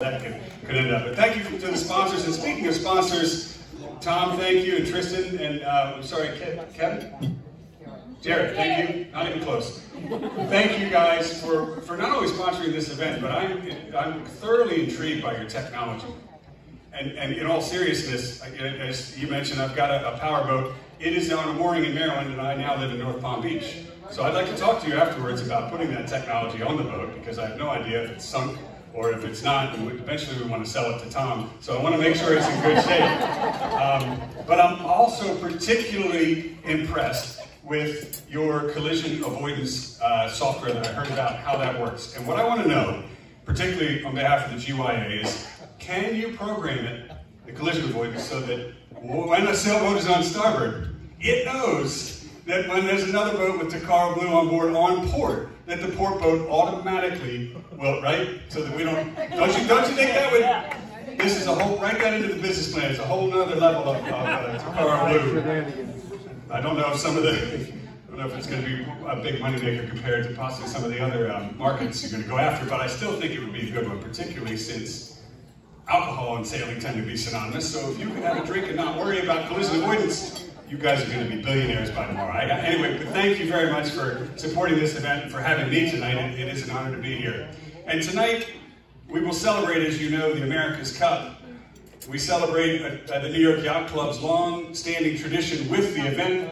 that could, could end up. But thank you to the sponsors. And speaking of sponsors, Tom, thank you, and Tristan, and uh, I'm sorry, Ke- Kevin? Jared, thank you. Not even close. Thank you guys for, for not only sponsoring this event, but I'm, I'm thoroughly intrigued by your technology. And, and in all seriousness, as you mentioned, I've got a, a power boat. It is on a mooring in Maryland, and I now live in North Palm Beach. So I'd like to talk to you afterwards about putting that technology on the boat because I have no idea if it's sunk or if it's not. Eventually, we want to sell it to Tom. So I want to make sure it's in good shape. Um, but I'm also particularly impressed with your collision avoidance uh, software that I heard about how that works. And what I want to know, particularly on behalf of the GYA, is can you program it, the collision avoidance, so that when a sailboat is on starboard, it knows that when there's another boat with Tocaro Blue on board on port, that the port boat automatically will, right? So that we don't, don't you, don't you think that would, this is a whole, write that into the business plan, it's a whole nother level of, of uh, Blue. I don't know if some of the, I don't know if it's going to be a big moneymaker compared to possibly some of the other um, markets you're going to go after, but I still think it would be a good one, particularly since alcohol and sailing tend to be synonymous. So if you could have a drink and not worry about collision avoidance, you guys are going to be billionaires by tomorrow. I, anyway, but thank you very much for supporting this event and for having me tonight. It, it is an honor to be here. And tonight, we will celebrate, as you know, the America's Cup. We celebrate uh, the New York Yacht Club's long-standing tradition with the event